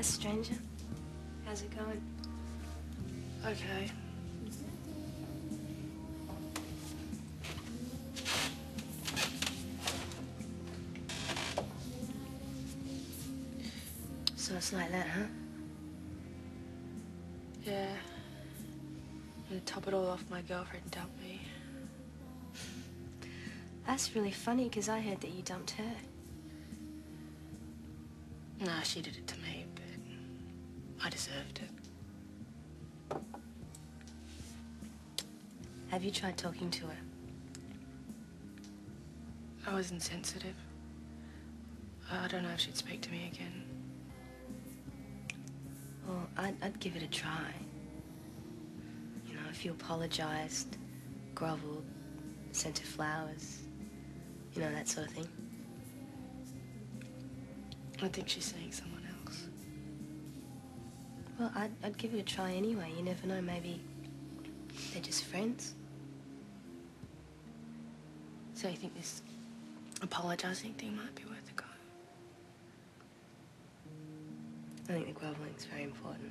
Hi, stranger. How's it going? Okay. So it's like that, huh? Yeah. And to top it all off, my girlfriend dumped me. That's really funny, because I heard that you dumped her. Nah, she did it to me, but I deserved it. Have you tried talking to her? I was insensitive. I don't know if she'd speak to me again. Well, I'd, I'd give it a try. You know, if you apologized, groveled, sent her flowers, you know, that sort of thing. I think she's seeing someone else. Well, I'd, I'd give it a try anyway. You never know, maybe they're just friends. So you think this apologizing thing might be worth a go? I think the groveling's very important.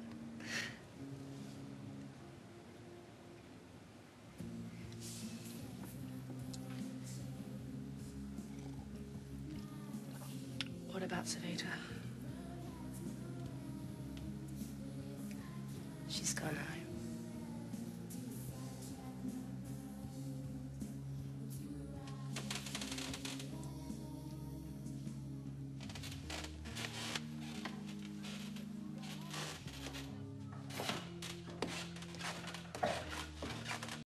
What about Savita?